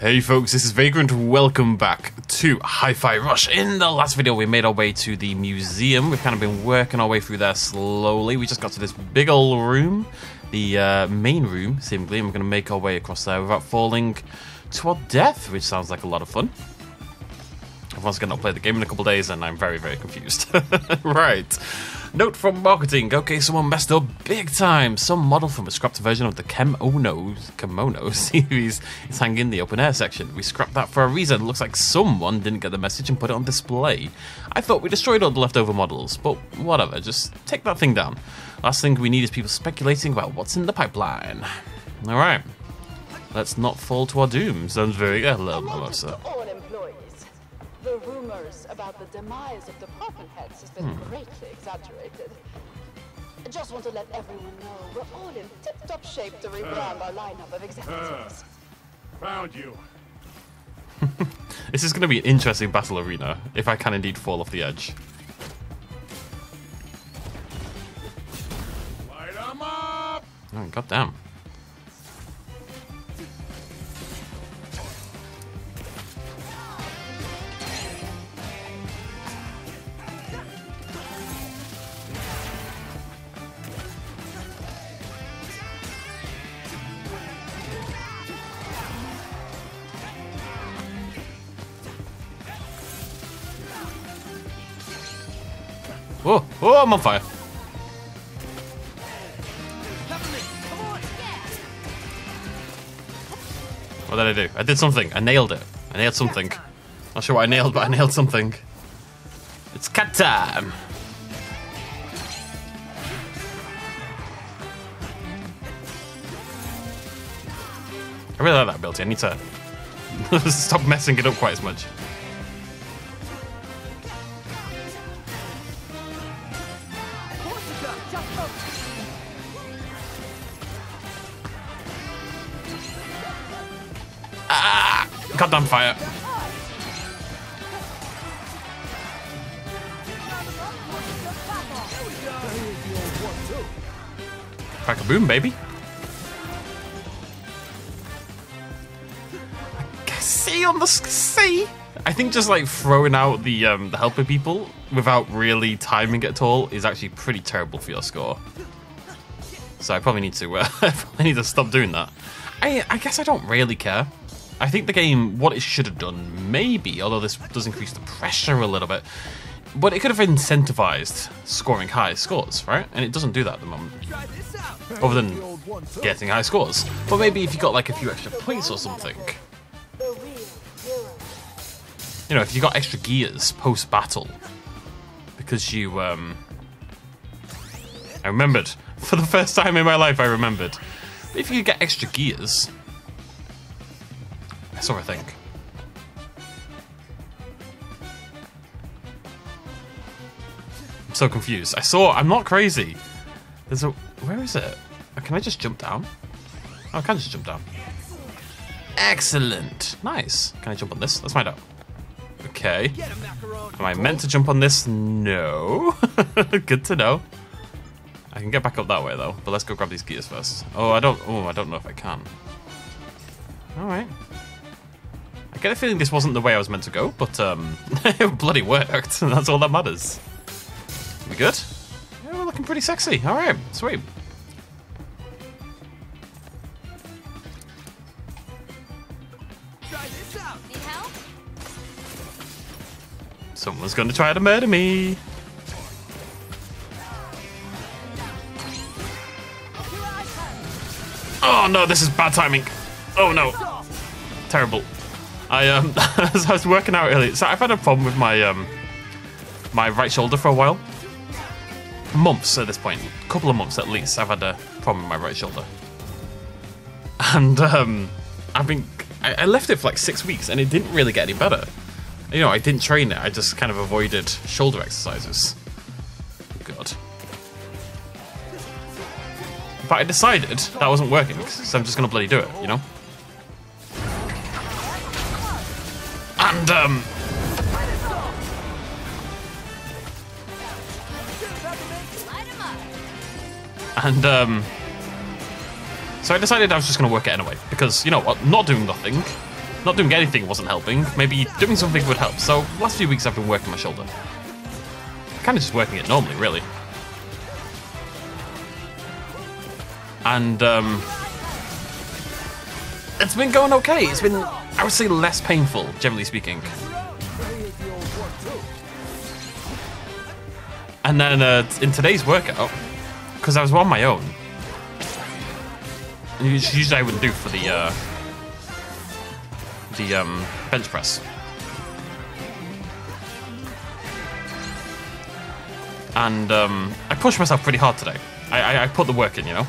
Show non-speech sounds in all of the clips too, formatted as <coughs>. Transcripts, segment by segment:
Hey folks, this is Vagrant. Welcome back to Hi-Fi Rush. In the last video, we made our way to the museum. We've kind of been working our way through there slowly. We just got to this big old room, the uh, main room, seemingly, and we're going to make our way across there without falling to our death, which sounds like a lot of fun. Once again not played the game in a couple days, and I'm very, very confused. <laughs> right. Note from marketing. Okay, someone messed up big time. Some model from a scrapped version of the Kemono, Kimono <laughs> series is hanging in the open air section. We scrapped that for a reason. Looks like someone didn't get the message and put it on display. I thought we destroyed all the leftover models, but whatever. Just take that thing down. Last thing we need is people speculating about what's in the pipeline. All right. Let's not fall to our doom. Sounds very hello, Mimosa. All employees. The rumors about the demise of department heads has been hmm. greatly exaggerated. I just want to let everyone know we're all in tip-top shape to rebrand uh. our lineup of executives. Uh. Found you. <laughs> This is going to be an interesting battle arena, if I can indeed fall off the edge. Light 'em up. Oh, God Oh, oh, I'm on fire. What did I do? I did something. I nailed it. I nailed something. Not sure what I nailed, but I nailed something. It's cat time. I really like that ability. I need to <laughs> stop messing it up quite as much. Goddamn fire. Crack a boom, baby. See on the see. I think just like throwing out the um, the helper people without really timing it at all is actually pretty terrible for your score. So I probably need to uh, <laughs> I need to stop doing that. I I guess I don't really care. I think the game, what it should have done, maybe, although this does increase the pressure a little bit, but it could have incentivized scoring high scores, right? And it doesn't do that at the moment, other than getting high scores. But maybe if you got like a few extra points or something, you know, if you got extra gears post battle, because you, um, I remembered <laughs> for the first time in my life, I remembered. If you could get extra gears, that's what I think. I'm so confused. I saw. I'm not crazy. There's a. Where is it? Uh, Can I just jump down? Oh, I can just jump down. Excellent. Nice. Can I jump on this? Let's find out. Okay. Am I meant to jump on this? No. <laughs> Good to know. I can get back up that way though, but let's go grab these gears first. Oh, I don't. Oh, I don't know if I can. All right. I get a feeling this wasn't the way I was meant to go, but um, it <laughs> bloody worked. and <laughs> That's all that matters. We good? Yeah, we're looking pretty sexy. All right, sweet. Someone's gonna try to murder me. Oh no, this is bad timing. Oh no. Terrible. I um <laughs> as I was working out earlier, so I've had a problem with my um my right shoulder for a while. Months at this point. A couple of months at least I've had a problem with my right shoulder. And um I've been I, I left it for like six weeks and it didn't really get any better. You know, I didn't train it, I just kind of avoided shoulder exercises. God. But I decided that wasn't working, so I'm just gonna bloody do it, you know? Up. And, um. So I decided I was just gonna work it anyway, because, you know what? Not doing nothing. not doing anything wasn't helping. Maybe doing something would help. So last few weeks I've been working my shoulder. Kind of just working it normally, really. And um, it's been going okay. It's been, I would say, less painful, generally speaking. And then uh, in today's workout, because I was on my own, usually I wouldn't do for the uh, the um, bench press. And um, I pushed myself pretty hard today. I, I, I put the work in, you know.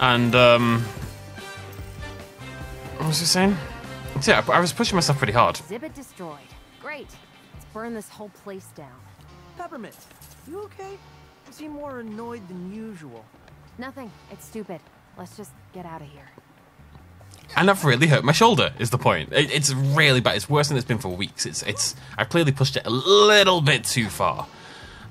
And um, what was I saying? So yeah, I was pushing myself pretty hard. Exhibit destroyed. Great. Let's burn this whole place down. Peppermint, you okay? You seem more annoyed than usual. Nothing. It's stupid. Let's just get out of here. And I've really hurt my shoulder. Is the point? It, it's really bad. It's worse than it's been for weeks. It's it's. I've clearly pushed it a little bit too far,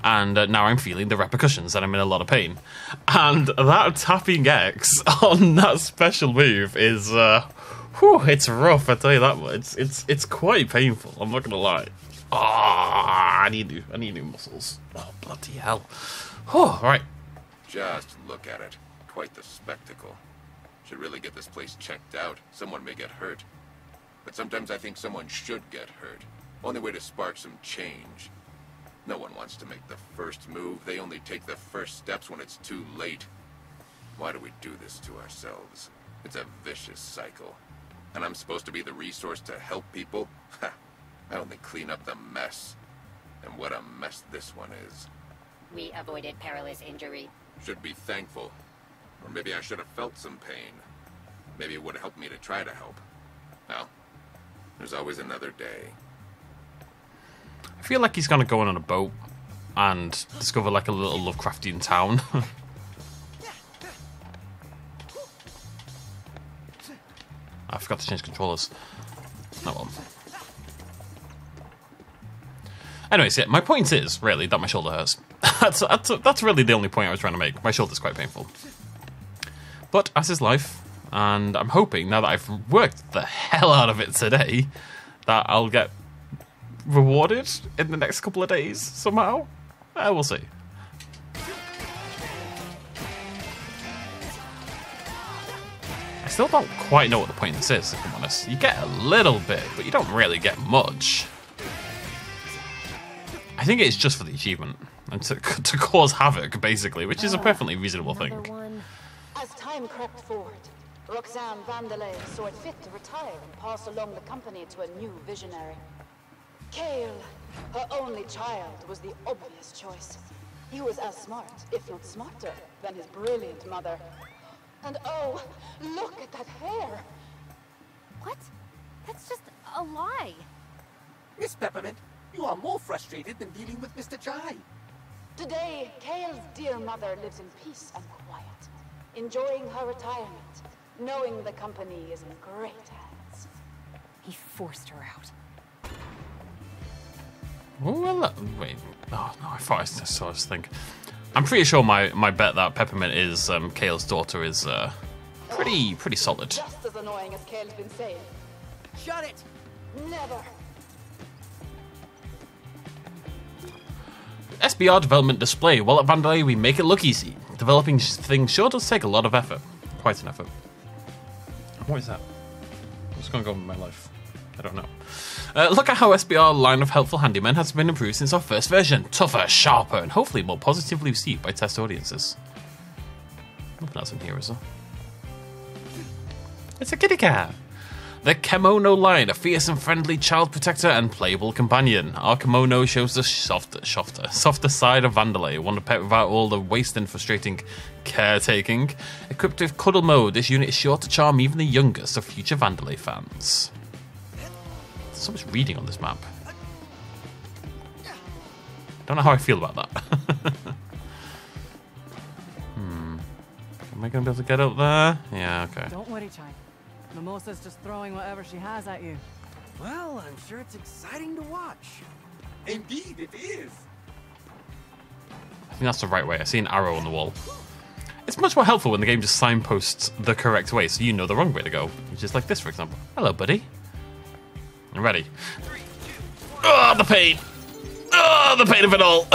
and uh, now I'm feeling the repercussions, and I'm in a lot of pain. And that tapping X <laughs> on that special move is, uh, whew, it's rough. I tell you that much. It's it's it's quite painful. I'm not gonna lie. Ah, I need new. I need new muscles. Oh bloody hell! Oh, all right. Just look at it. Quite the spectacle. Should really get this place checked out. Someone may get hurt. But sometimes I think someone should get hurt. Only way to spark some change. No one wants to make the first move. They only take the first steps when it's too late. Why do we do this to ourselves? It's a vicious cycle. And I'm supposed to be the resource to help people? Ha! I only clean up the mess. And what a mess this one is. We avoided perilous injury. Should be thankful. Or maybe I should have felt some pain. Maybe it would have helped me to try to help. Well, there's always another day. I feel like he's gonna go on a boat and discover like a little Lovecraftian town. <laughs> I forgot to change controllers. Oh well. Anyways, yeah, my point is really that my shoulder hurts. <laughs> that's, that's that's really the only point I was trying to make. My shoulder's quite painful. But as is life, and I'm hoping now that I've worked the <laughs> hell out of it today, that I'll get rewarded in the next couple of days somehow. Uh, we'll see. I still don't quite know what the point of this is, if I'm honest. You get a little bit, but you don't really get much. I think it's just for the achievement and to, <laughs> to cause havoc, basically, which is a perfectly reasonable Another thing. one. As time crept forward, Roxanne Vandelay saw it fit to retire and pass along the company to a new visionary. Kale, her only child, was the obvious choice. He was as smart, if not smarter, than his brilliant mother. And oh, look at that hair! What? That's just a lie. Miss Peppermint, you are more frustrated than dealing with Mr. Chai. Today, Kale's dear mother lives in peace and quiet, enjoying her retirement, knowing the company is in great hands. He forced her out. Well, wait. Oh no, I thought I saw this thing. I'm pretty sure my, my bet that Peppermint is um, Kale's daughter is uh, pretty pretty solid. Just as annoying as Kale's been saying. Shut it! Never. SBR development display. While at Vandelay, we make it look easy. Developing things sure does take a lot of effort. Quite an effort. What is that? What's going on with my life? I don't know. Uh, look at how SBR line of helpful handymen has been improved since our first version. Tougher, sharper, and hopefully more positively received by test audiences. Nothing else in here, is there? It's a kitty cat. The Kimono line, a fierce and friendly child protector and playable companion. Our kimono shows the softer, softer, softer side of Vandelay, one to pet without all the waste and frustrating caretaking. Equipped with cuddle mode, this unit is sure to charm even the youngest of future Vandelay fans. There's so much reading on this map. Don't know how I feel about that. <laughs> hmm. Am I going to be able to get up there? Yeah, okay. Don't worry, Chai. Mimosa's just throwing whatever she has at you. Well, I'm sure it's exciting to watch. Indeed, it is. I think that's the right way. I see an arrow on the wall. It's much more helpful when the game just signposts the correct way, so you know the wrong way to go. Which is like this, for example. Hello, buddy. I'm ready. Oh, the pain! Oh, the pain of it all! <laughs>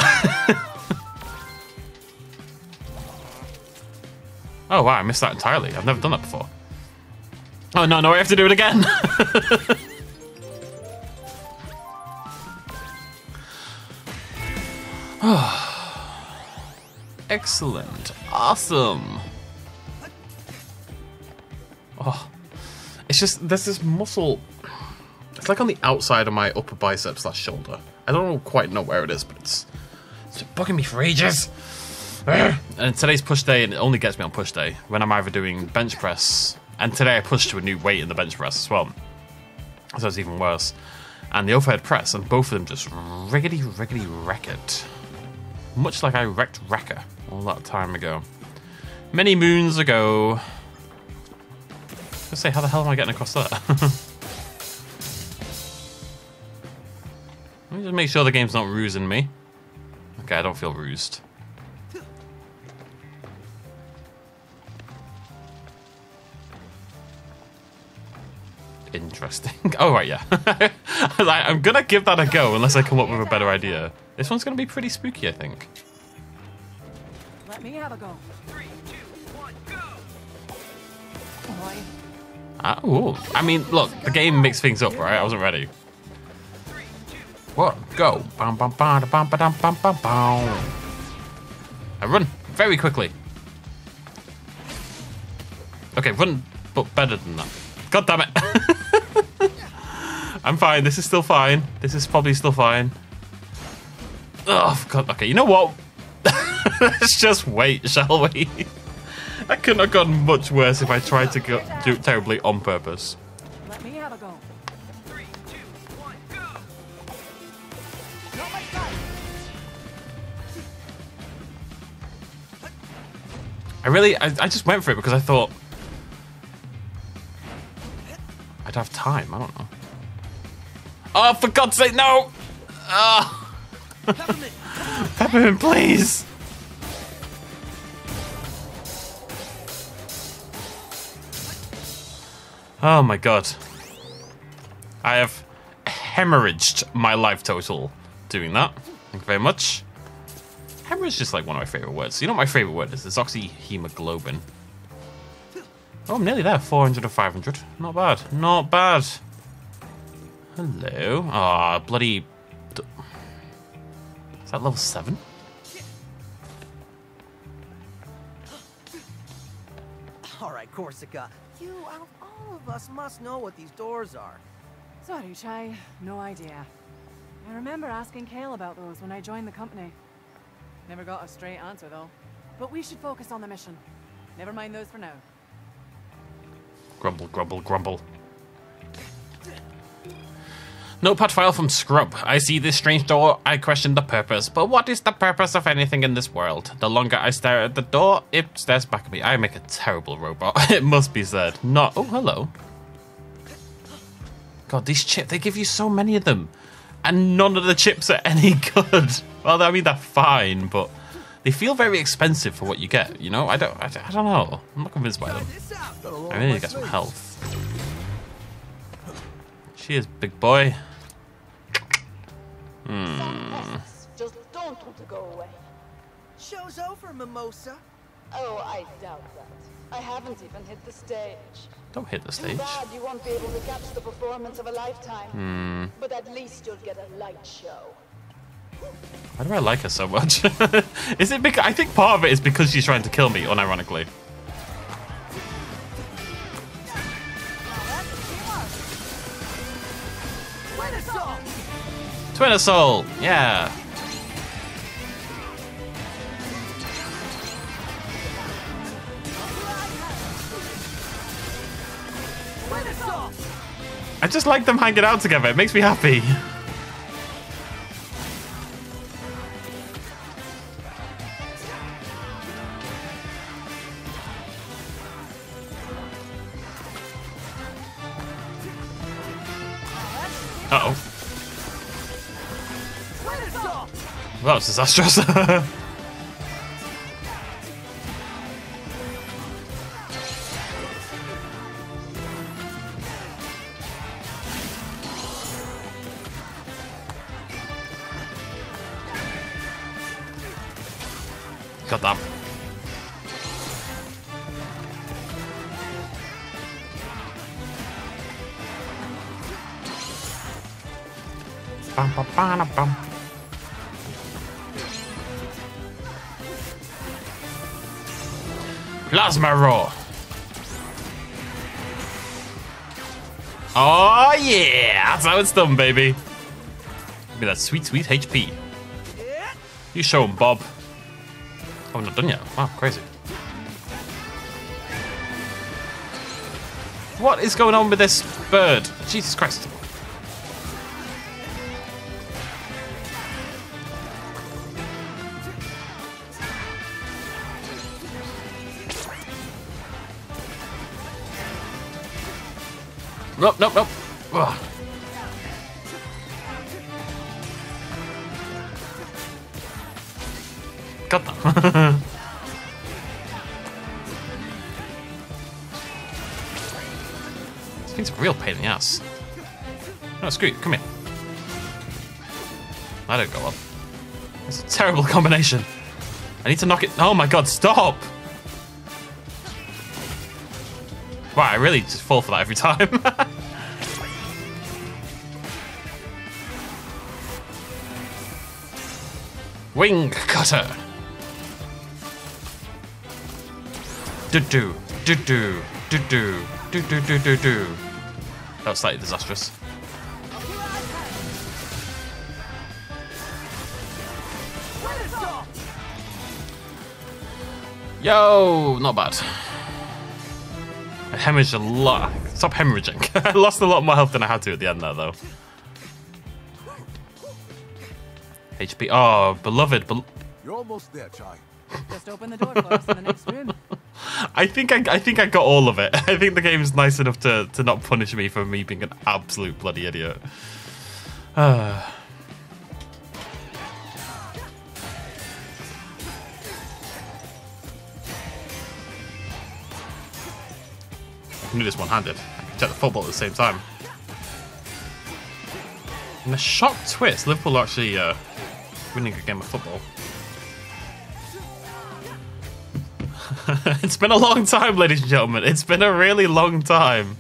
oh, wow, I missed that entirely. I've never done that before. Oh, no, no, I have to do it again! <laughs> Excellent. Awesome. Oh, it's just, there's this muscle. It's like on the outside of my upper bicep slash shoulder. I don't quite know where it is, but it's, it's bugging me for ages. <sighs> And today's push day, and it only gets me on push day when I'm either doing bench press, and today I pushed to a new weight in the bench press as well. So it's even worse. And the overhead press, and both of them just riggedy, riggedy wreck it. Much like I wrecked Rekka all that time ago. Many moons ago. Let's say, how the hell am I getting across there? <laughs> just make sure the game's not rusing me. Okay, I don't feel rused. Interesting. <laughs> Oh, right, yeah. <laughs> I am gonna give that a go unless I come up with a better idea. This one's gonna be pretty spooky, I think. Let me have a go. Three, two, one, go! Ah, ooh. I mean, look, the game mixed things up, right? I wasn't ready. What? Go. Bam, bam, bam, bam, bam, bam, bam, bam. I run very quickly. Okay, run, but better than that. God damn it. <laughs> I'm fine. This is still fine. This is probably still fine. Oh, God. Okay, you know what? <laughs> Let's just wait, shall we? <laughs> that couldn't have gone much worse if I tried to go, do it terribly on purpose. I really, I, I just went for it because I thought I'd have time. I don't know. Oh, for God's sake, no! Oh. Peppermint, please! Oh my god. I have hemorrhaged my life total doing that. Thank you very much. Hemorrhage is just like one of my favorite words. You know what my favorite word is? It's oxyhemoglobin. Oh, I'm nearly there. 400 or 500. Not bad. Not bad. Hello. Ah, bloody... Is that level 7? All right, Korsica. You, out of all of us, must know what these doors are. Sorry, Chai. No idea. I remember asking Kale about those when I joined the company. Never got a straight answer, though. But we should focus on the mission. Never mind those for now. Grumble, grumble, grumble. Notepad file from Scrub. I see this strange door. I question the purpose. But what is the purpose of anything in this world? The longer I stare at the door, it stares back at me. I make a terrible robot. <laughs> it must be said. Not. Oh, hello. God, these chips, they give you so many of them. And none of the chips are any <laughs> good. Well, I mean, they're fine, but they feel very expensive for what you get, you know? I don't, I, I don't know. I'm not convinced by them. I really need to get some health. Cheers, big boy. Some just don't want to go away. Show's over, Mimosa. Oh, I doubt that. I haven't even hit the stage. Don't hit the Too stage. bad you won't be able to catch the performance of a lifetime. Hmm. But at least you'll get a light show. Why do I like her so much? <laughs> is it because I think part of it is because she's trying to kill me, unironically. Twin Assault! Yeah! I just like them hanging out together. It makes me happy. <laughs> That was disastrous. <laughs> Plasma roar. Oh yeah, that's how it's done, baby. Look at that sweet, sweet HP. You show him, Bob. Oh, I'm not done yet. Wow, crazy. What is going on with this bird? Jesus Christ. Nope, nope, nope. Ugh. Got that. <laughs> this thing's a real pain in the ass. No, screw you. Come here. That didn't go well. It's a terrible <laughs> combination. I need to knock it. Oh my god, stop! Wow, I really just fall for that every time. <laughs> Wing cutter. Do do do do do do do do do do do. That was slightly disastrous. Yo, not bad. I hemorrhaged a lot. Stop hemorrhaging. <laughs> I lost a lot more health than I had to at the end there, though. HP. Oh, beloved. Bel You're almost there, Chai. <laughs> Just open the door for us in the next room. <laughs> I think I, I think I got all of it. <laughs> I think the game's nice enough to, to not punish me for me being an absolute bloody idiot. Uh. <sighs> I can do this one-handed. I can check the football at the same time. And a shock twist. Liverpool actually uh, winning a game of football. <laughs> it's been a long time, ladies and gentlemen. It's been a really long time.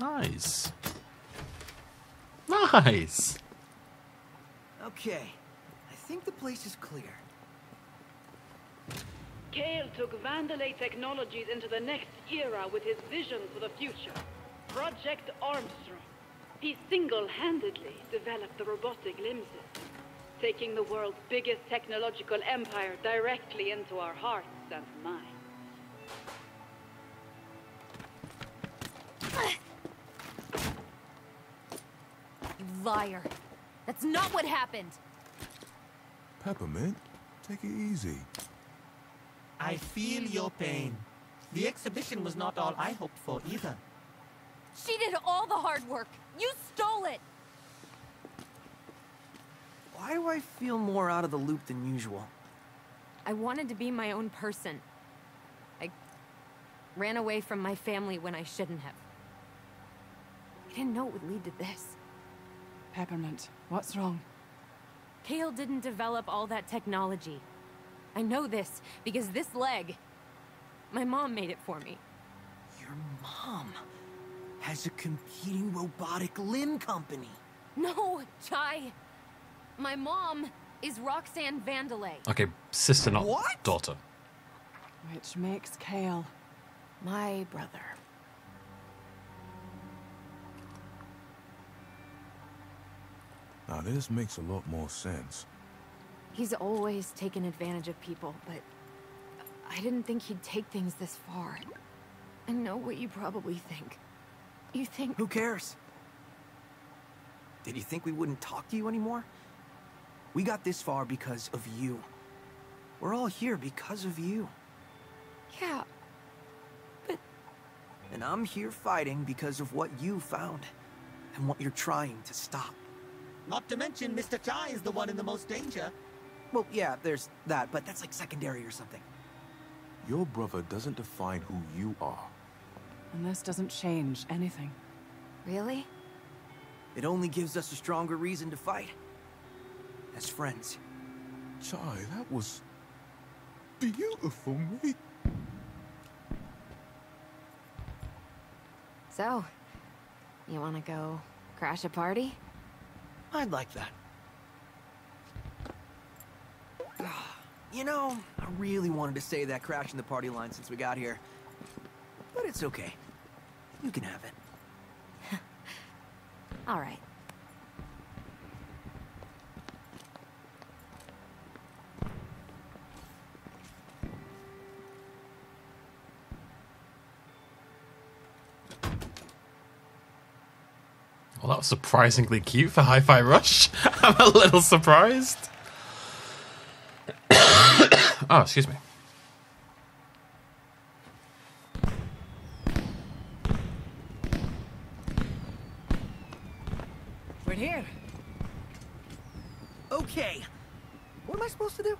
Nice. Nice. Okay, I think the place is clear. Kale took Vandelay Technologies into the next era with his vision for the future. Project Armstrong. He single-handedly developed the robotic limb system, taking the world's biggest technological empire directly into our hearts and minds. You liar. That's not what happened. Peppermint, take it easy. I feel your pain. The exhibition was not all I hoped for either. She did all the hard work. You stole it. Why do I feel more out of the loop than usual? I wanted to be my own person. I ran away from my family when I shouldn't have. I didn't know it would lead to this. Peppermint, what's wrong? Kale didn't develop all that technology. I know this because this leg, my mom made it for me. Your mom has a competing robotic limb company. No, Chai. My mom is Roxanne Vandelay. Okay, sister, not What? daughter. Which makes Kale. My brother. Now this makes a lot more sense. He's always taken advantage of people, but I didn't think he'd take things this far. I know what you probably think. You think Who cares? Did you think we wouldn't talk to you anymore? We got this far because of you. We're all here because of you. Yeah, but... And I'm here fighting because of what you found and what you're trying to stop. Not to mention, Mr. Chai is the one in the most danger. Well, yeah, there's that, but that's like secondary or something. Your brother doesn't define who you are. And this doesn't change anything. Really? It only gives us a stronger reason to fight. As friends. Chai, that was beautiful, mate. So, you wanna go crash a party? I'd like that. You know, I really wanted to say that crashing the party line since we got here. But it's okay. You can have it. <laughs> All right. Well, that was surprisingly cute for Hi-Fi Rush. <laughs> I'm a little surprised. Oh, excuse me. We're here. Okay. What am I supposed to do?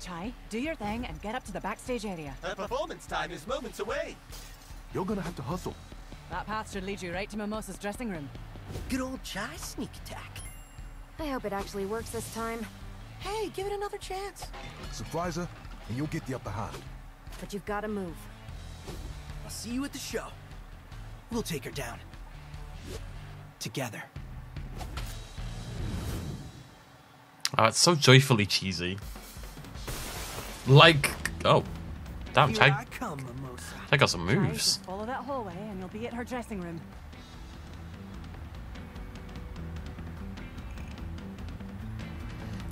Chai, do your thing and get up to the backstage area. Our performance time is moments away. You're gonna have to hustle. That path should lead you right to Mimosa's dressing room. Good old Chai sneak attack. I hope it actually works this time. Hey, give it another chance. Surprise her, and you'll get the upper hand. But you've gotta move. I'll see you at the show. We'll take her down. Together. Oh, it's so joyfully cheesy. Like, oh, damn, Here Chai, I come, Mimosa. Got some moves. follow that hallway and you'll be at her dressing room.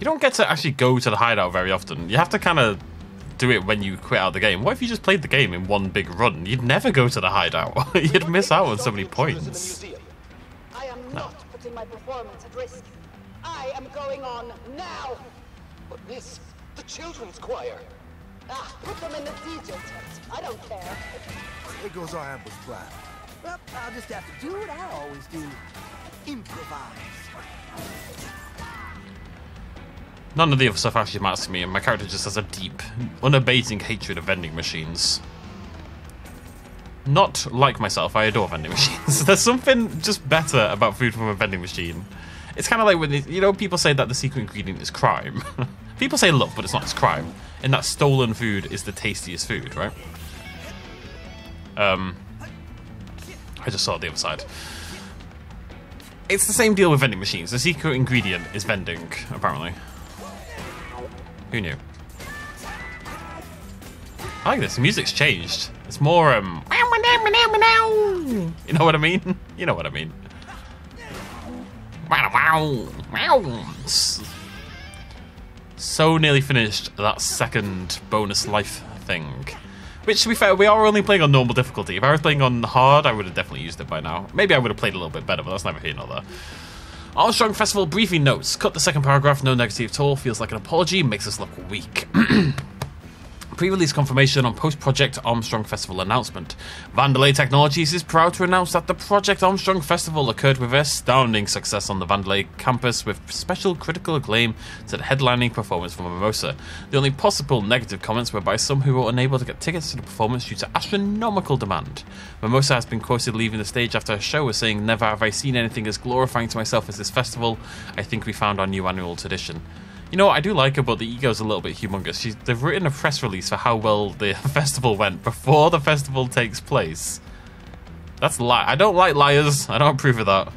You don't get to actually go to the hideout very often. You have to kind of do it when you quit out the game. What if you just played the game in one big run? You'd never go to the hideout. <laughs> You'd miss out on so many points. I am not putting my performance at risk. I am going on now. But miss, the children's choir. Ah, put them in the DJ tent. I don't care. There goes our ambush plan. Well, I'll just have to do what I always do. Improvise. None of the other stuff actually matters to me, and my character just has a deep, unabating hatred of vending machines. Not like myself, I adore vending <laughs> machines. There's something just better about food from a vending machine. It's kind of like when, you know, people say that the secret ingredient is crime. <laughs> people say love, but it's not, it's crime. And that stolen food is the tastiest food, right? Um, I just saw the other side. It's the same deal with vending machines. The secret ingredient is vending, apparently. Who knew? I like this. The music's changed. It's more, um... You know what I mean? <laughs> You know what I mean. So nearly finished that second bonus life thing. Which, to be fair, we are only playing on normal difficulty. If I was playing on hard, I would have definitely used it by now. Maybe I would have played a little bit better, but that's never here nor there. Armstrong Festival briefing notes. Cut the second paragraph, no negative at all. Feels like an apology, makes us look weak. <clears throat> Pre-release confirmation on post-Project Armstrong Festival announcement. Vandelay Technologies is proud to announce that the Project Armstrong Festival occurred with astounding success on the Vandelay campus with special critical acclaim to the headlining performance from Mimosa. The only possible negative comments were by some who were unable to get tickets to the performance due to astronomical demand. Mimosa has been quoted leaving the stage after a show as saying, Never have I seen anything as glorifying to myself as this festival. I think we found our new annual tradition. You know what I do like but the ego's a little bit humongous. She's, they've written a press release for how well the <laughs> festival went before the festival takes place. That's lie. I don't like liars. I don't approve of that.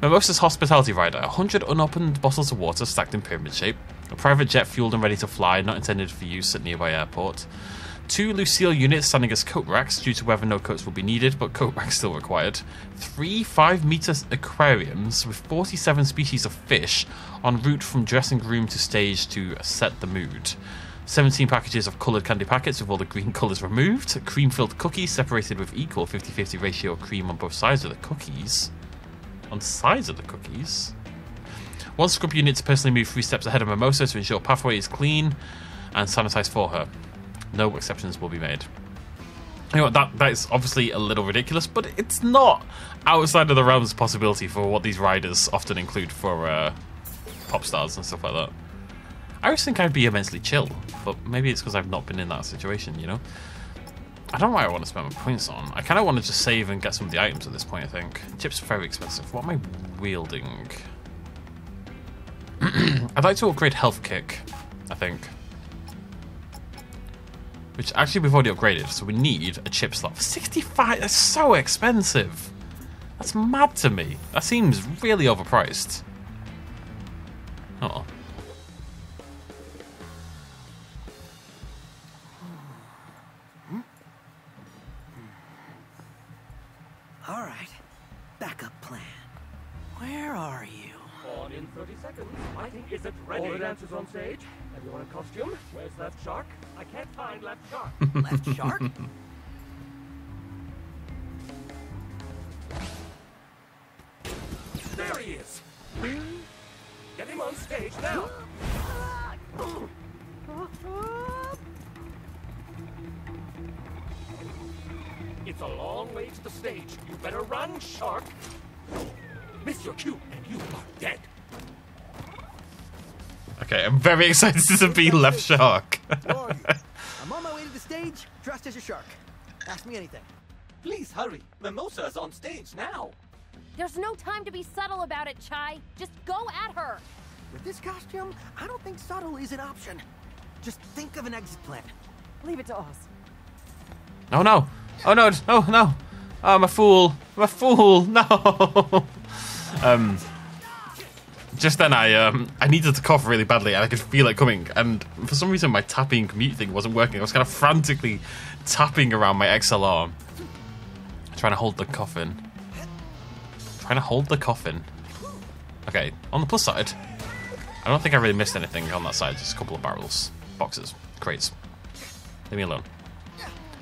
Mimosa's hospitality rider: 100 unopened bottles of water stacked in pyramid shape. A private jet fueled and ready to fly, not intended for use at nearby airport. Two Lucille units standing as coat racks due to whether no coats will be needed, but coat racks still required. Three 5 meter aquariums with 47 species of fish en route from dressing room to stage to set the mood. 17 packages of coloured candy packets with all the green <laughs> colours removed. Cream filled cookies separated with equal 50 50 ratio of cream on both sides of the cookies. On sides of the cookies? One scrub unit to personally move three steps ahead of Mimosa to ensure pathway is clean and sanitised for her. No exceptions will be made. You know that that is obviously a little ridiculous, but it's not outside of the realms of possibility for what these riders often include for uh, pop stars and stuff like that. I always think I'd be immensely chill, but maybe it's because I've not been in that situation, you know. I don't know why I want to spend my points on. I kind of want to just save and get some of the items at this point, I think. Chips are very expensive. What am I wielding? <clears throat> I'd like to upgrade health kick, I think. Which actually we've already upgraded, so we need a chip slot. 65, that's so expensive. That's mad to me. That seems really overpriced. Oh. All right. Backup plan. Where are you? On in 30 seconds. I think is it ready? All the dancers on stage. Everyone in costume. Where's left shark? I can't find left shark. <laughs> Left shark? there he is. Get him on stage now. It's a long way to the stage. You better run, shark. Miss your cue, and you are dead. Okay, I'm very <laughs> excited to be left shark. I'm on my way to the stage, dressed as a shark. Ask me anything. Please hurry. Mimosa's on stage now. There's no time to be subtle about it, Chai. Just go at her. With this costume, I don't think subtle is an option. Just think of an exit plan. Leave it to us. Oh no! Oh no! Oh no! Oh, I'm a fool! I'm a fool! <laughs> No! um, just then I um I needed to cough really badly and I could feel it coming and for some reason my tapping mute thing wasn't working. I was kind of frantically tapping around my XLR, trying to hold the coffin. Trying to hold the coffin. Okay, on the plus side, I don't think I really missed anything on that side. Just a couple of barrels, boxes, crates. Leave me alone.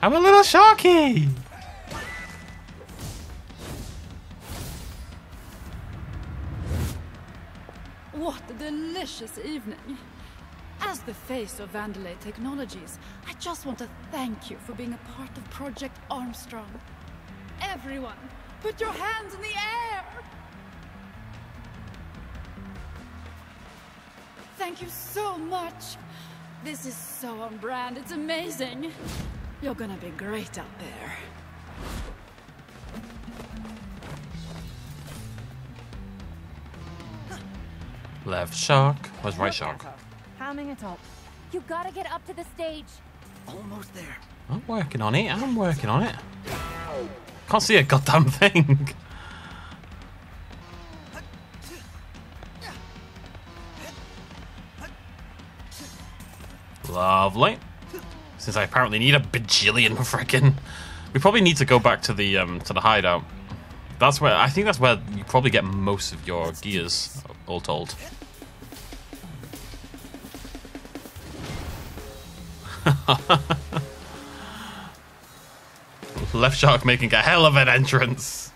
I'm a little sharky. What a delicious evening. As the face of Vandelay Technologies, I just want to thank you for being a part of Project Armstrong. Everyone, put your hands in the air! Thank you so much. This is so on brand, it's amazing. You're gonna be great out there. Left shark. Where's right shark? at her, Hamming it up. You gotta get up to the stage. Almost there. I'm working on it. I'm working on it. Can't see a goddamn thing. Lovely. Since I apparently need a bajillion frickin'. We probably need to go back to the um to the hideout. That's where I think that's where you probably get most of your gears, all told. <laughs> Left shark making a hell of an entrance.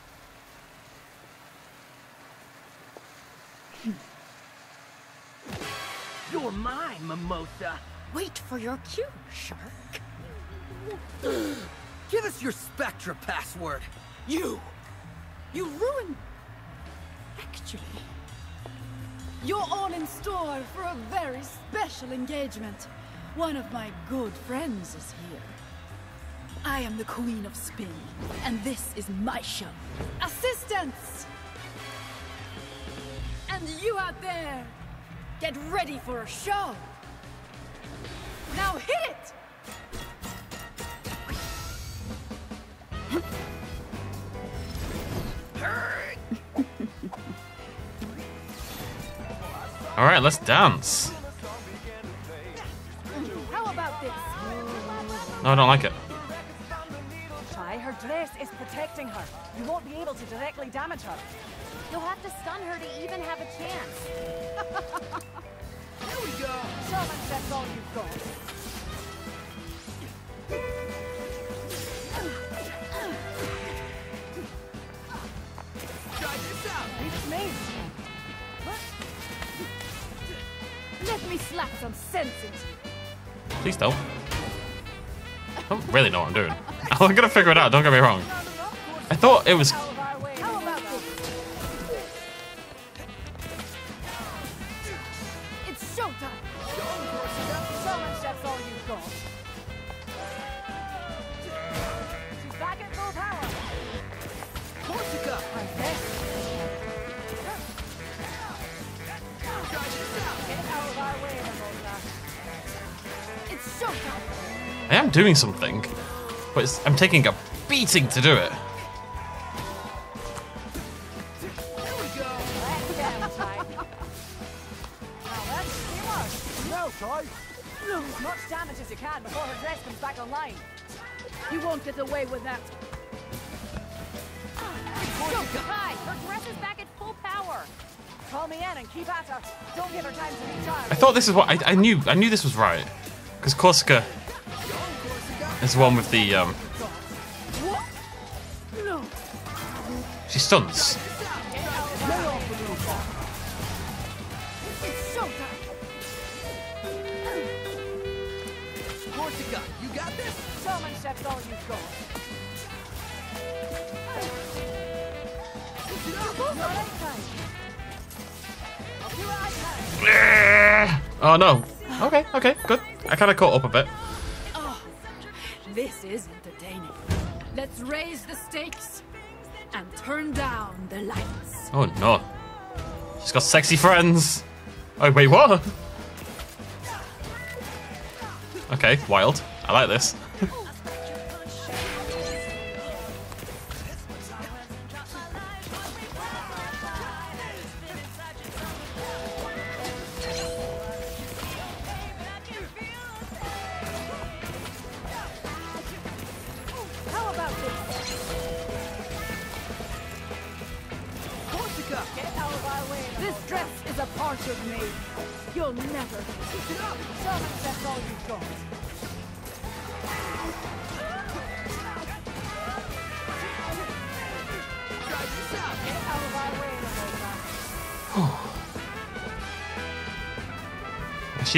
You're mine, Mimosa. Wait for your cue, Shark. <gasps> Give us your Spectra password. You! You ruined... Actually... You're all in store for a very special engagement. One of my good friends is here. I am the Queen of Spin, and this is my show. Assistance! And you out there, get ready for a show. Now hit it! All right, let's dance. How about this? No, I don't like it. Try, her dress is protecting her. You won't be able to directly damage her. You'll have to stun her to even have a chance. <laughs> Here we go. Shaman, that's all you've got. Me slap some sense into. Please don't. I don't really know what I'm doing. <laughs> I'm gonna figure it out. Don't get me wrong. I thought it was. Am doing something, but I'm taking a beating to do it. As much damage as you can before her dress comes back online. You won't get away with that. Her dress is back at full power. Call me in and keep at. Don't give her time to recharge. I thought this is what I, I knew. I knew this was right Korsica is one with the um. She stuns. And turn down the lights. Oh no. She's got sexy friends. Oh wait, what? Okay, wild. I like this.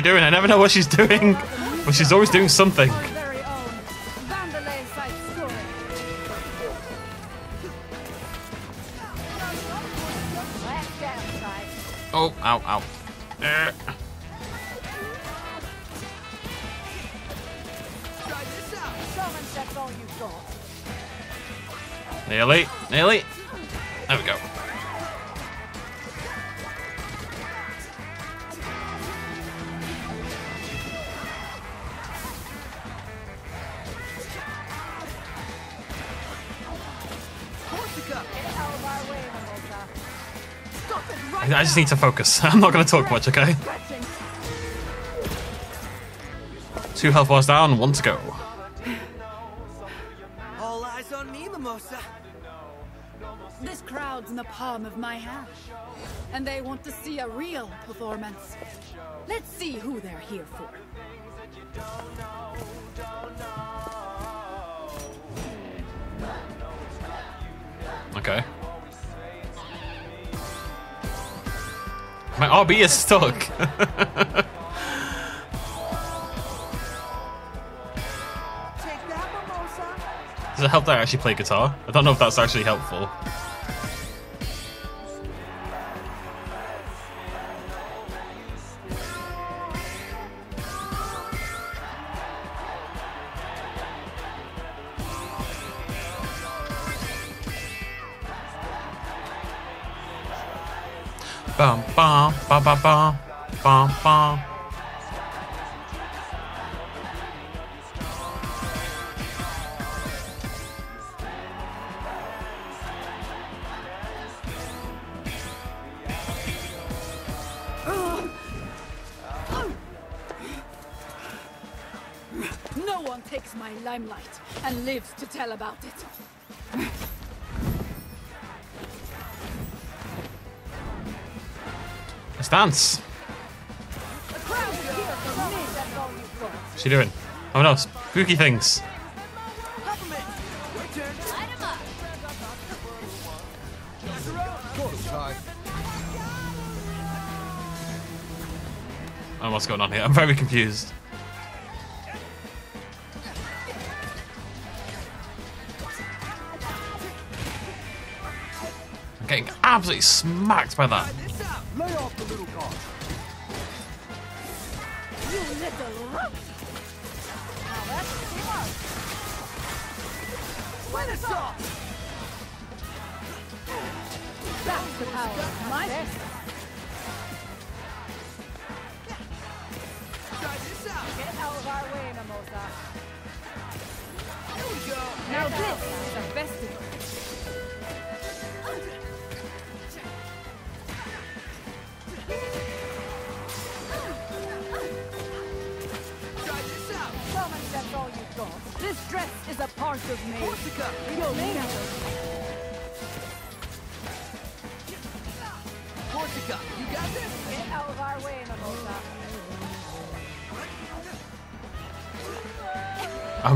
She doing? I never know what she's doing. But she's always doing something. Our very own Vandelay side story. Left down, Ty. Oh, ow, ow. Try this out. Showmanship's all you've got. Nearly, nearly. There we go. I just need to focus. <laughs> I'm not going to talk much, okay? Two health bars down, one to go. RB is stuck. Does it help that I actually play guitar? I don't know if that's actually helpful. Bum bum bum bum. No one takes my limelight and lives to tell about it. Got. What's she doing? Oh no, spooky things. Oh, what's going on here? I'm very confused. I'm getting absolutely smacked by that.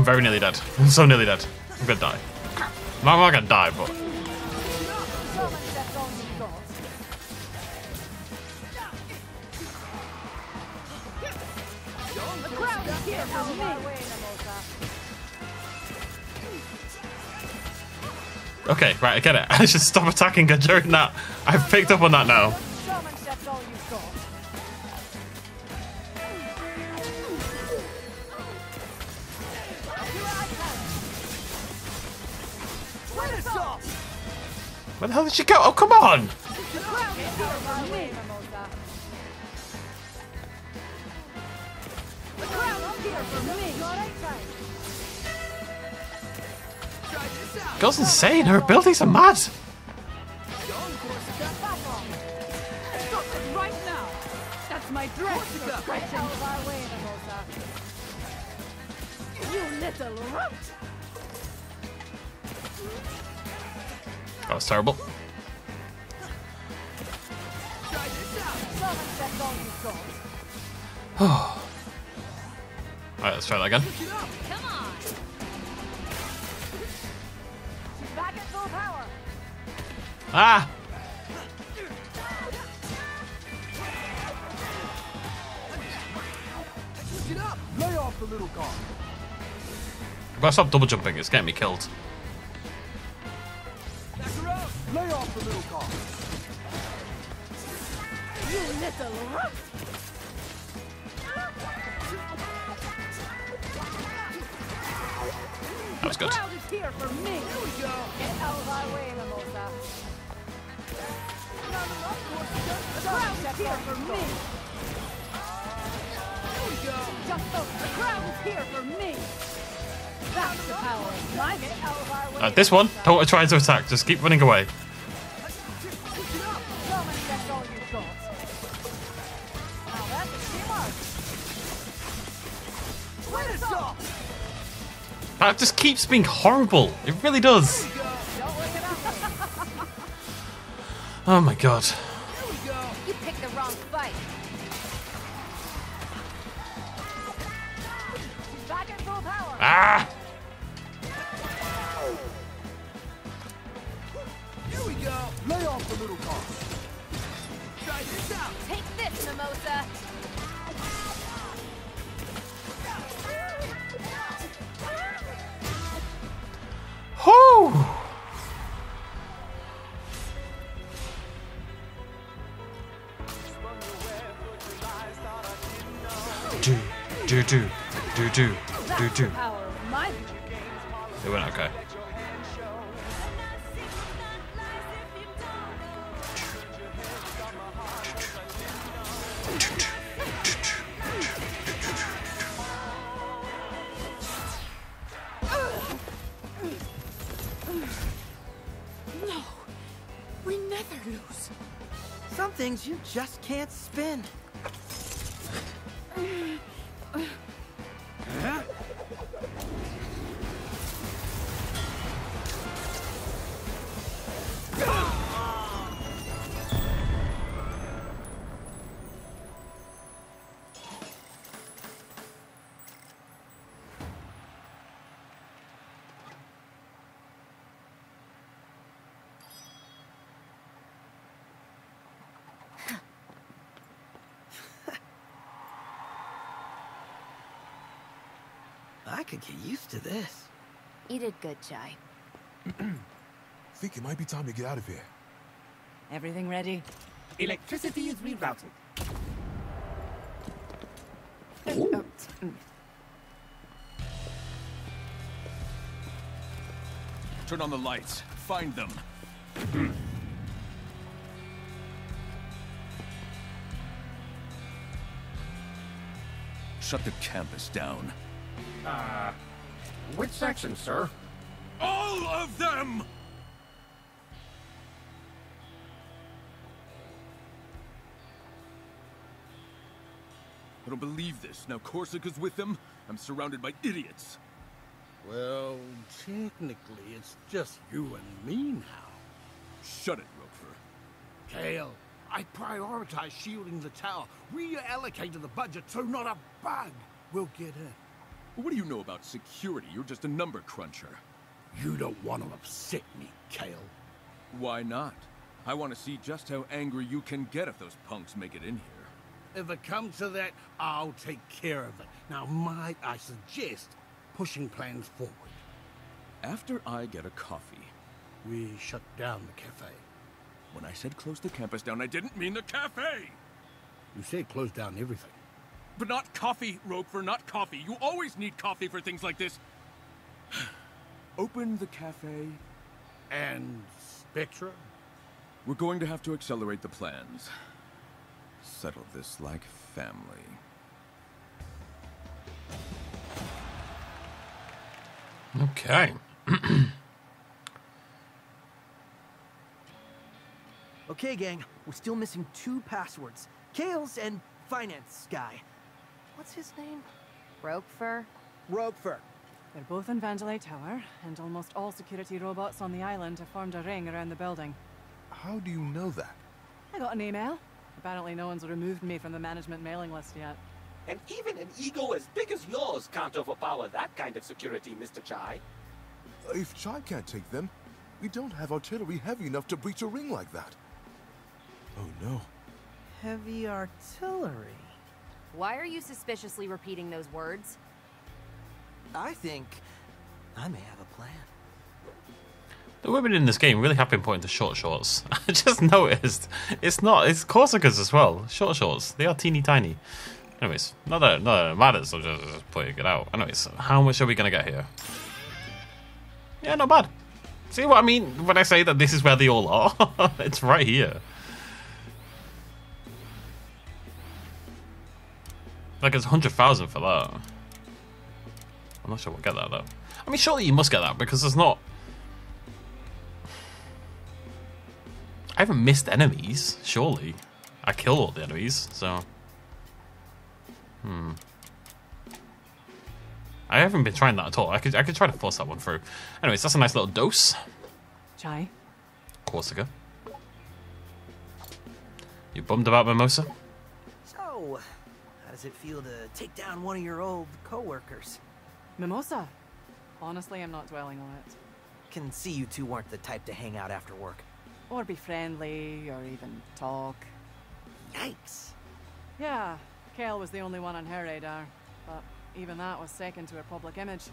Very nearly dead. I'm so nearly dead. I'm gonna die. I'm not gonna die, but okay, right, I get it. <laughs> I should stop attacking her during that. I've picked up on that now. Where the hell did she go? Oh, come on! Girl's insane. Her abilities are mad. Go on, Korsica! Back off. That was terrible. <sighs> Alright, let's try that again. Ah! Lay off the little car! If I stop double jumping, it's getting me killed. Back her! Lay off the little car! You little runt. That was The good. crowd is here for me. Here we go! Get out of our way, Mimosa. The crowd is here for me. Here we go! Just so. The crowd is here for me. That's the power my Get out of our way. Uh, this one, don't try to attack. Just keep running away. That just keeps being horrible. It really does. It. Oh my god. Ah! Here we go! Lay off the little car! Do, do, do, do. power of my It went okay. No, we never lose. Some things you just can't spin. Could get used to this. You did good, Chai. <clears throat> Think it might be time to get out of here. Everything ready? Electricity is rerouted. Oh. Turn on the lights. Find them. Shut the campus down. Uh, which section, sir? All of them! I don't believe this. Now Korsica's with them. I'm surrounded by idiots. Well, technically, it's just you and me now. Shut it, Roquefort. Kale, I prioritize shielding the tower, We reallocated the budget so not a bug will get in. What do you know about security? You're just a number cruncher. You don't want to upset me, Kale. Why not? I want to see just how angry you can get if those punks make it in here. If it comes to that, I'll take care of it. Now, might I suggest pushing plans forward? After I get a coffee. We shut down the cafe. When I said close the campus down, I didn't mean the cafe! You said close down everything. But not coffee, Roquefort, not coffee. You always need coffee for things like this. <sighs> Open the cafe. And Spectra? We're going to have to accelerate the plans. Settle this like family. Okay. <clears throat> okay, gang. We're still missing two passwords. Kale's and finance guy. What's his name? Roquefort? Roquefort. They're both in Vandelay Tower, and almost all security robots on the island have formed a ring around the building. How do you know that? I got an email. Apparently no one's removed me from the management mailing list yet. And even an ego as big as yours can't overpower that kind of security, Mr. Chai. If Chai can't take them, we don't have artillery heavy enough to breach a ring like that. Oh no. Heavy artillery? Why are you suspiciously repeating those words? I think I may have a plan. The women in this game really have been put into short shorts. <laughs> I just noticed. It's not. It's Korsicas as well. Short shorts. They are teeny tiny. Anyways, not that, not that it matters. I'm just, just putting it out. Anyways, how much are we gonna get here? Yeah, not bad. See what I mean when I say that this is where they all are? <laughs> it's right here. Like it's 100,000 for that. I'm not sure we'll get that though. I mean, surely you must get that because there's not. I haven't missed enemies, surely. I kill all the enemies, so. Hmm. I haven't been trying that at all. I could I could try to force that one through. Anyways, that's a nice little dose. Chai? Korsica. You bummed about Mimosa? So, how does it feel to take down one of your old co-workers? Mimosa? Honestly, I'm not dwelling on it. Can see you two weren't the type to hang out after work. Or be friendly, or even talk. Yikes. Yeah, Kale was the only one on her radar, but even that was second to her public image.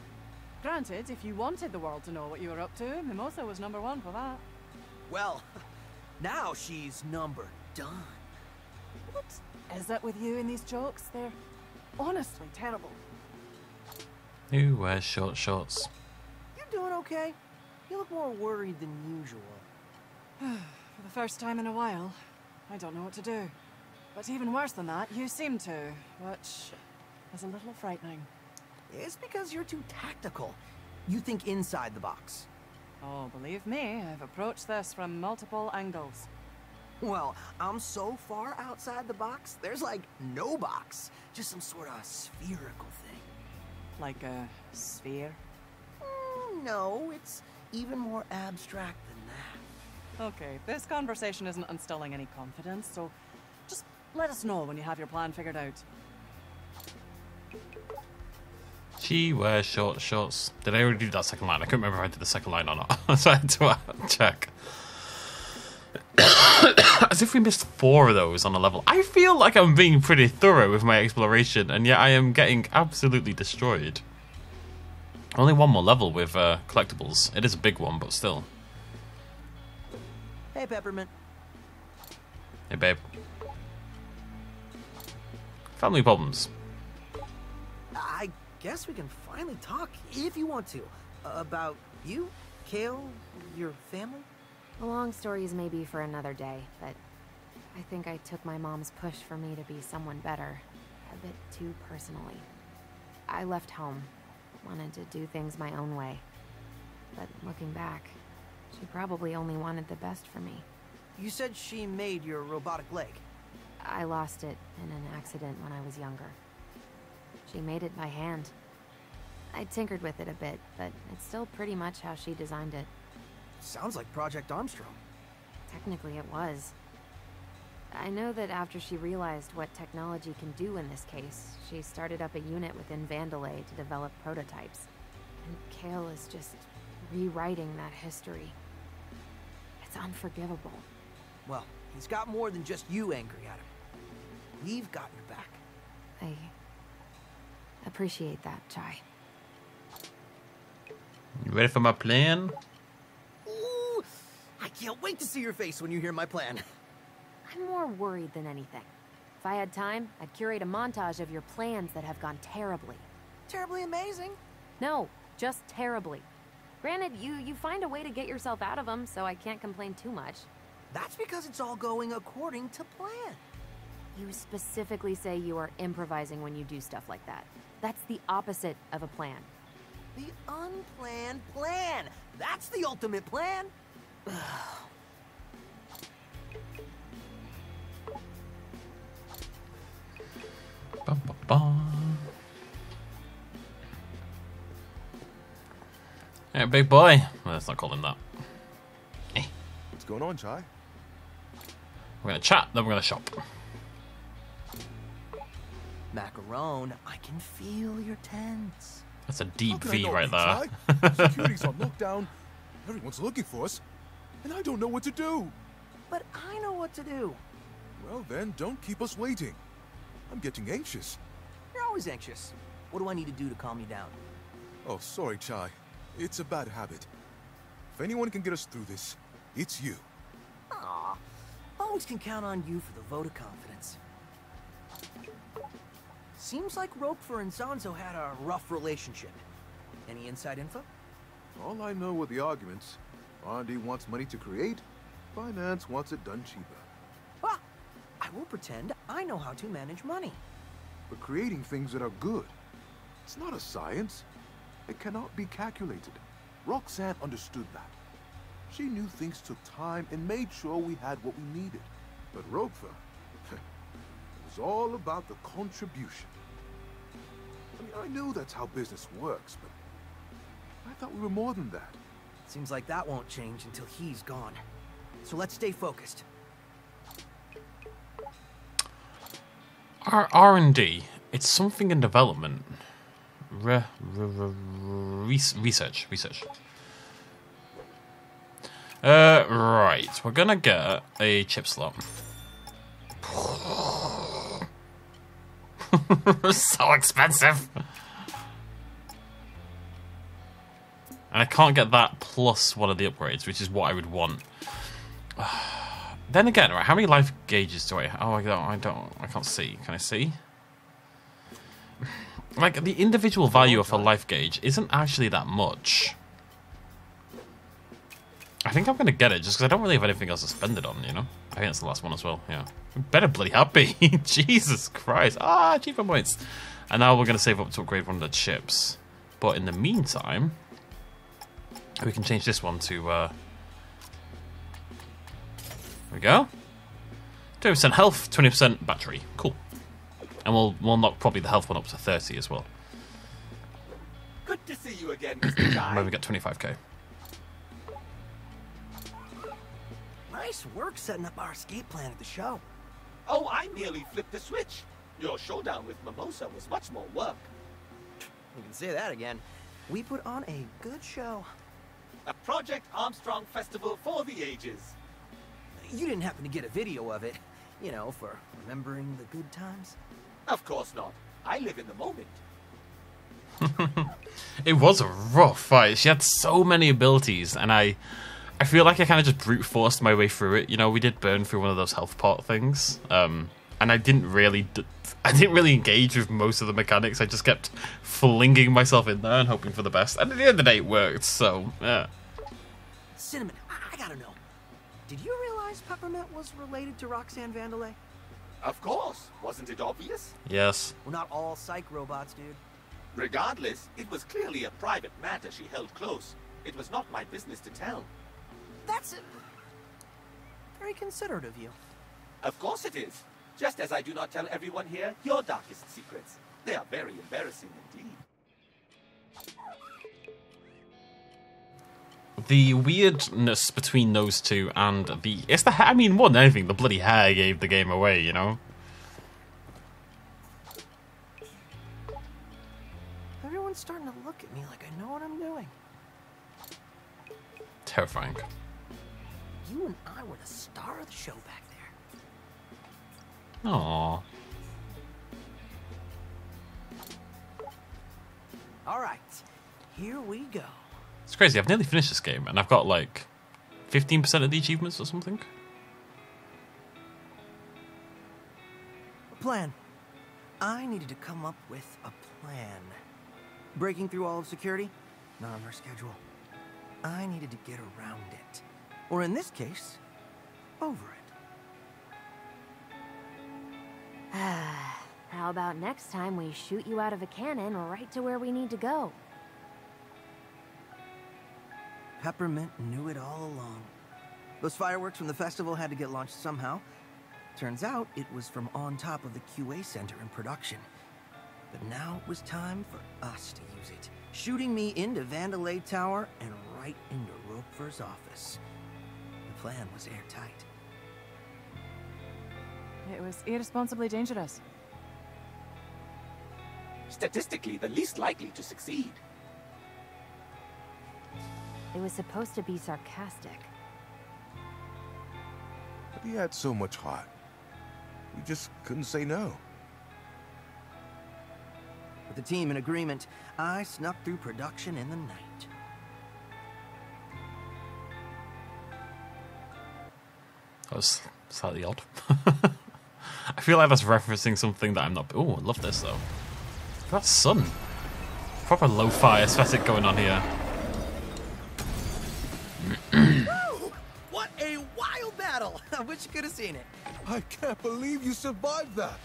Granted, if you wanted the world to know what you were up to, Mimosa was number one for that. Well, <laughs> now she's number done. What is it with you and these jokes? They're honestly terrible. Who wears short shorts? You're doing okay? You look more worried than usual. <sighs> For the first time in a while, I don't know what to do. But even worse than that, you seem to, which is a little frightening. It's because you're too tactical. You think inside the box. Oh, believe me, I've approached this from multiple angles. Well, I'm so far outside the box, there's like no box. Just some sort of spherical thing. Like a sphere? Mm, no, it's even more abstract than that. Okay, this conversation isn't instilling any confidence, so just let us know when you have your plan figured out. She wears short shorts. Did I already do that second line? I couldn't remember if I did the second line or not. <laughs> so I had to uh, check. As if we missed four of those on a level. I feel like I'm being pretty thorough with my exploration, and yet I am getting absolutely destroyed. Only one more level with uh, collectibles. It is a big one, but still. Hey, Peppermint. Hey, babe. Family problems. I guess we can finally talk, if you want to, about you, Kale, your family. A long stories maybe for another day, but I think I took my mom's push for me to be someone better a bit too personally. I left home, wanted to do things my own way. but looking back, she probably only wanted the best for me. You said she made your robotic leg. I lost it in an accident when I was younger. She made it by hand. I tinkered with it a bit, but it's still pretty much how she designed it. Sounds like Project Armstrong. Technically, it was. I know that after she realized what technology can do in this case, she started up a unit within Vandelay to develop prototypes. And Kale is just rewriting that history. It's unforgivable. Well, he's got more than just you angry at him. We've got your back. I appreciate that, Chai. You ready for my plan? Ooh, I can't wait to see your face when you hear my plan. I'm more worried than anything. If I had time, I'd curate a montage of your plans that have gone terribly. Terribly amazing? No, just terribly. Granted, you, you find a way to get yourself out of them, so I can't complain too much. That's because it's all going according to plan. You specifically say you are improvising when you do stuff like that. That's the opposite of a plan. The unplanned plan. That's the ultimate plan. <sighs> <sighs> Bum, bum, bum. Big boy. Well, let's not call him that. What's going on, Chai? We're gonna chat, then we're gonna shop. Macaron, I can feel your tense. That's a deep can I V not right there. Chai? <laughs> Security's on lockdown. Everyone's looking for us. And I don't know what to do. But I know what to do. Well, then, don't keep us waiting. I'm getting anxious. Always anxious. What do I need to do to calm you down? Oh, sorry, Chai. It's a bad habit. If anyone can get us through this, it's you. Aw, always can count on you for the vote of confidence. Seems like Roquefort and Zanzo had a rough relationship. Any inside info? All I know are the arguments. R&D wants money to create. Finance wants it done cheaper. Ah, I will pretend I know how to manage money. But creating things that are good. It's not a science. It cannot be calculated. Roxanne understood that. She knew things took time and made sure we had what we needed. But Roquefort, <laughs> it was all about the contribution. I mean, I knew that's how business works, but I thought we were more than that. Seems like that won't change until he's gone. So let's stay focused. R R and D. It's something in development. Re, re, re, res- research, research. Uh, right. We're gonna get a chip slot. <laughs> so expensive. And I can't get that plus one of the upgrades, which is what I would want. <sighs> then again, right? How many life gauges do I? Oh, I don't. I don't. I can't see. Can I see? Like the individual value of a life gauge isn't actually that much. I think I'm gonna get it just because I don't really have anything else to spend it on. You know. I think that's the last one as well. Yeah. Better bloody happy. <laughs> Jesus Christ. Ah, achievement points. And now we're gonna save up to upgrade one of the chips. But in the meantime, we can change this one to. Uh, we go. 20% health, 20% battery. Cool. And we'll we'll knock probably the health one up to 30 as well. Good to see you again, <coughs> Mr. Chai. Maybe we get 25k. Nice work setting up our escape plan at the show. Oh, I merely flipped the switch. Your showdown with Mimosa was much more work. You can say that again. We put on a good show. A Project Armstrong festival for the ages. You didn't happen to get a video of it, you know, for remembering the good times? Of course not. I live in the moment. <laughs> It was a rough fight. She had so many abilities, and I, I feel like I kind of just brute forced my way through it. You know, we did burn through one of those health pot things, um, and I didn't really, d- <laughs> I didn't really engage with most of the mechanics. I just kept flinging myself in there and hoping for the best. And at the end of the day, it worked. So yeah. Cinnamon, I, I gotta know. Did you realize Peppermint was related to Roxanne Vandelay? Of course. Wasn't it obvious? Yes. We're not all psych robots, dude. Regardless, it was clearly a private matter she held close. It was not my business to tell. That's... very considerate of you. Of course it is. Just as I do not tell everyone here your darkest secrets. The weirdness between those two and the it's the hair. I mean, more than anything, the bloody hair gave the game away. You know. Everyone's starting to look at me like I know what I'm doing. Terrifying. You and I were the star of the show back there. Aww. All right, here we go. It's crazy. I've nearly finished this game, and I've got like 15% of the achievements or something. A plan. I needed to come up with a plan. Breaking through all of security? Not on our schedule. I needed to get around it. Or in this case, over it. <sighs> How about next time we shoot you out of a cannon right to where we need to go? Peppermint knew it all along. Those fireworks from the festival had to get launched somehow. Turns out it was from on top of the QA center in production. But now it was time for us to use it. Shooting me into Vandelay Tower and right into Roquefort's office. The plan was airtight. It was irresponsibly dangerous. Statistically, the least likely to succeed. It was supposed to be sarcastic. But he had so much heart. We just couldn't say no. With the team in agreement, I snuck through production in the night. That was slightly odd. <laughs> I feel like that's referencing something that I'm not. Oh, I love this though. That sun. Proper lo-fi aesthetic going on here. I wish you could have seen it. I can't believe you survived that.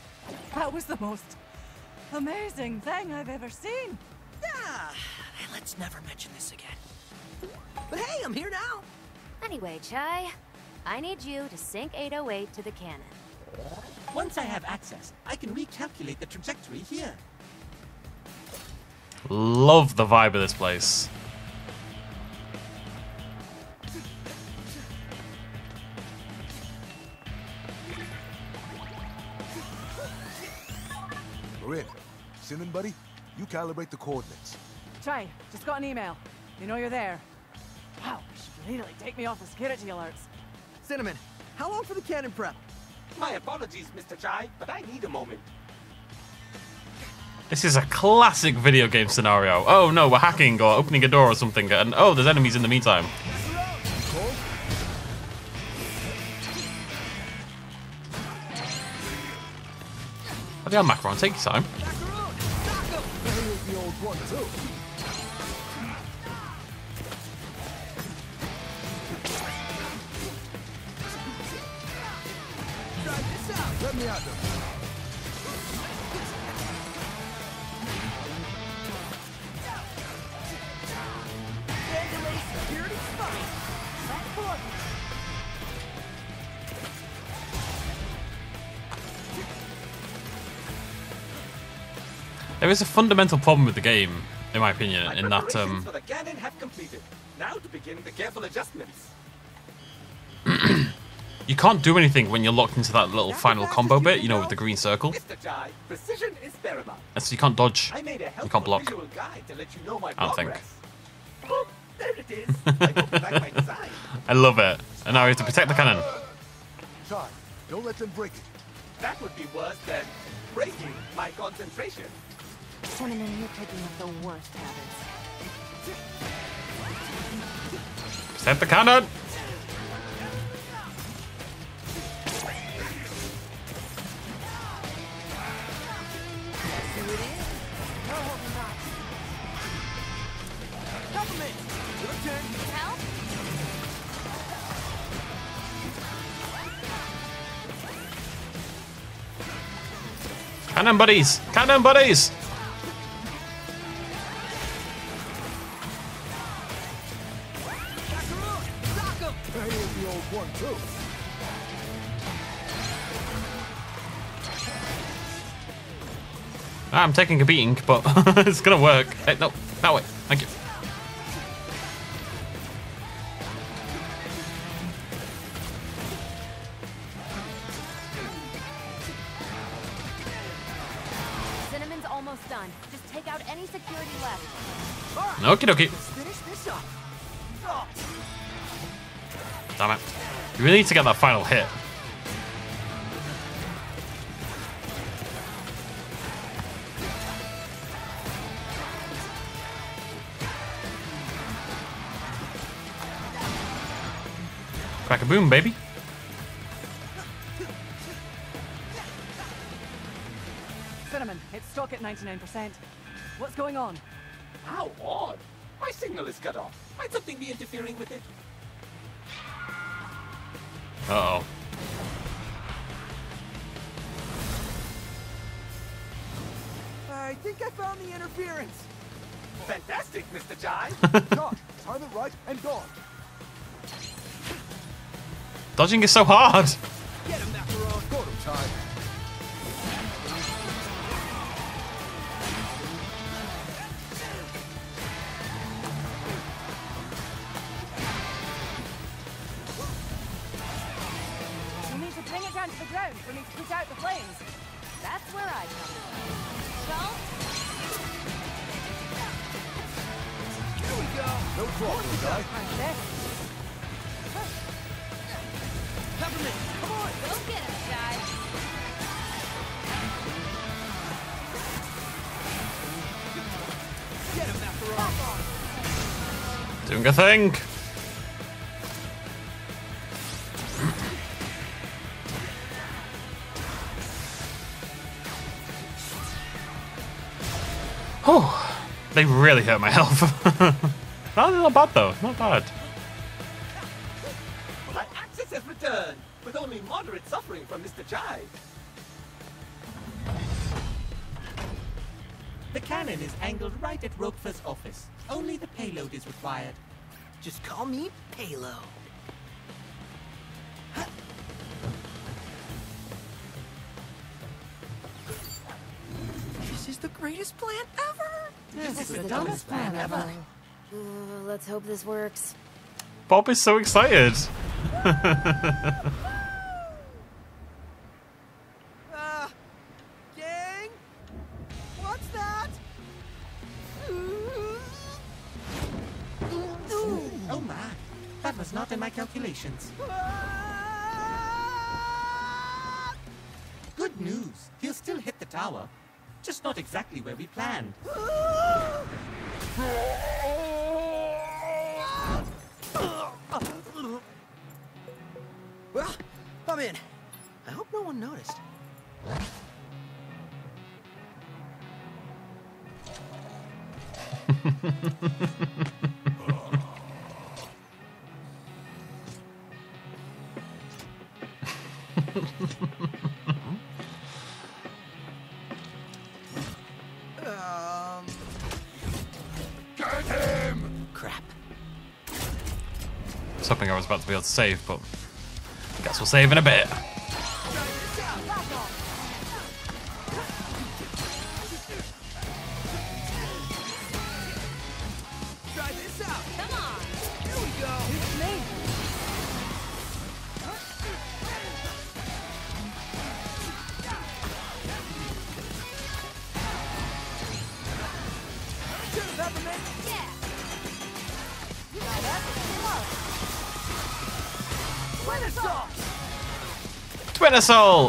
That was the most amazing thing I've ever seen. Yeah, let's never mention this again. But hey, I'm here now. Anyway, Chai, I need you to sync 808 to the cannon. Once I have access, I can recalculate the trajectory here. Love the vibe of this place. Cinnamon, buddy, you calibrate the coordinates. Chai, just got an email. You know you're there. Wow, you should really take me off the security alerts. Cinnamon, how long for the cannon prep? My apologies, Mr. Chai, but I need a moment. This is a classic video game scenario. Oh no, we're hacking or opening a door or something, and oh, there's enemies in the meantime. Bloody hell, Macaron, take your time. There is a fundamental problem with the game, in my opinion, My in that um, for the cannon have completed. Now to begin the careful adjustments. <clears throat> you can't do anything when you're locked into that little final combo bit, you know, with the green circle. Mr. Chai, precision is paramount. And so you can't dodge. I made a You can't block. guide to let you know my I don't think. progress. There it is. I hope you my design. <laughs> I love it. And now we have to protect the cannon. Try. Don't let them break it. That would be worse than breaking my concentration. Cinnamon, you're picking up the worst habits. Protect the cannon! Cannon buddies! Cannon buddies! I'm taking a beating, but <laughs> it's gonna work. Hey, no, that way. Thank you. Cinnamon's almost done. Just take out any security left. Okie dokie. Finish this up. Damn it. You really need to get that final hit. Crack a boom, baby. Cinnamon, it's stuck at 99%. What's going on? How odd. My signal is cut off. Might something be interfering with it? Uh oh. I think I found the interference. Fantastic, Mr. Chai. Josh, time it right and dodge. Dodging is so hard. Get him, Macaron. This. Peppermint, come on. go get Shy. Get him. Doing a thing. Oh, they really hurt my health. <laughs> not, not bad though, not bad. Only moderate suffering from Mr. Chai. The cannon is angled right at Roquefort's office. Only the payload is required. Just call me Payload. This is the greatest plan ever. This is the dumbest plan ever. Uh, let's hope this works. Bob is so excited. <laughs> um. Get him! Crap. Hoping I was about to be able to save, but guess we'll save in a bit.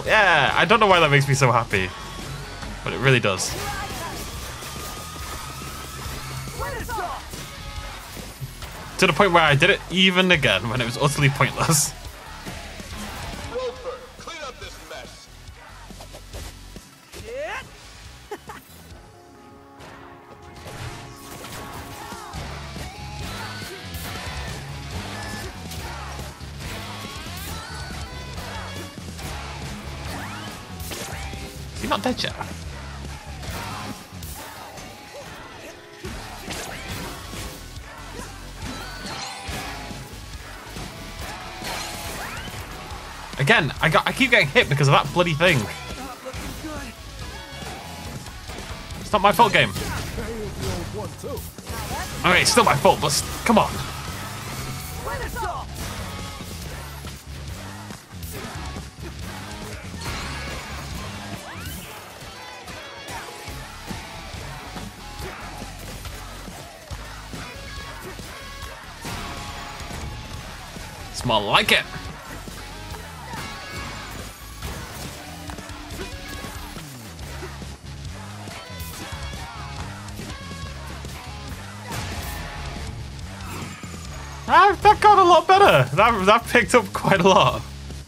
Yeah, I don't know why that makes me so happy, but it really does. To the point where I did it even again when it was utterly pointless. <laughs> Again, I got I keep getting hit because of that bloody thing. It's not my fault, game. Alright, it's still my fault, but come on. Smell like it. Lot. <laughs> That that picked up quite a lot.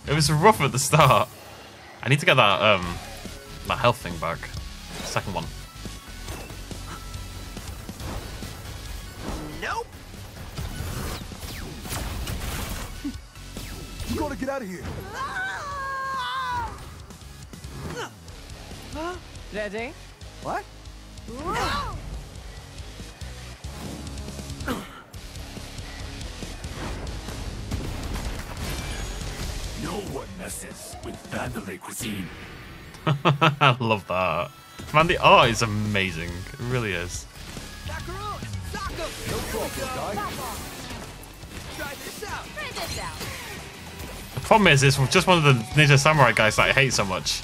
It was rough at the start. I need to get that um that health thing back. Second one. Nope. You gotta get out of here. Ready? What? I love that. Man, the oh, art is amazing. It really is. The problem is, it's just one of the Ninja Samurai guys that I hate so much.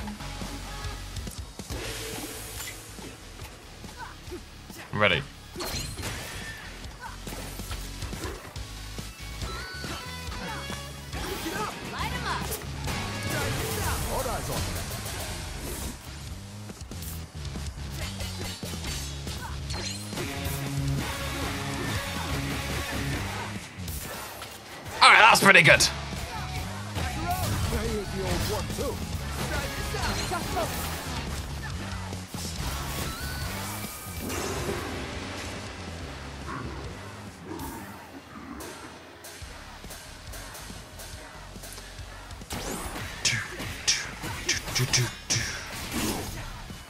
Pretty good.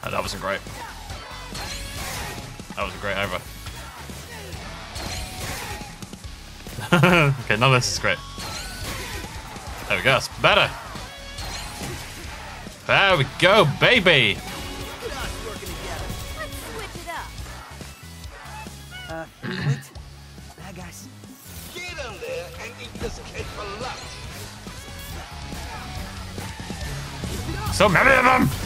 That wasn't great. That wasn't great either. <laughs> okay, of this is great. There we go, it's better. There we go, baby. Let's switch it up. Uh, <clears throat> wait. Bad guys. Get him there and eat this kid for lunch. So many of them.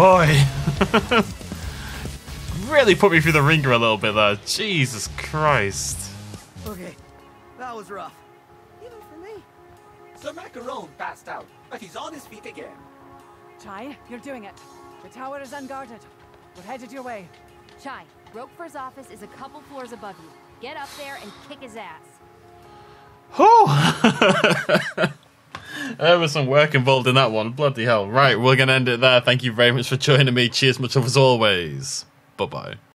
Boy. <laughs> really put me through the ringer a little bit there. Jesus Christ. Okay, that was rough. Even for me. Sir Macaron passed out, but he's on his feet again. Chai, you're doing it. The tower is unguarded. We're headed your way. Chai, Roquefort's office is a couple floors above you. Get up there and kick his ass. Oh! <laughs> there was some work involved in that one. Bloody hell. Right, we're going to end it there. Thank you very much for joining me. Cheers much love as always. Bye bye.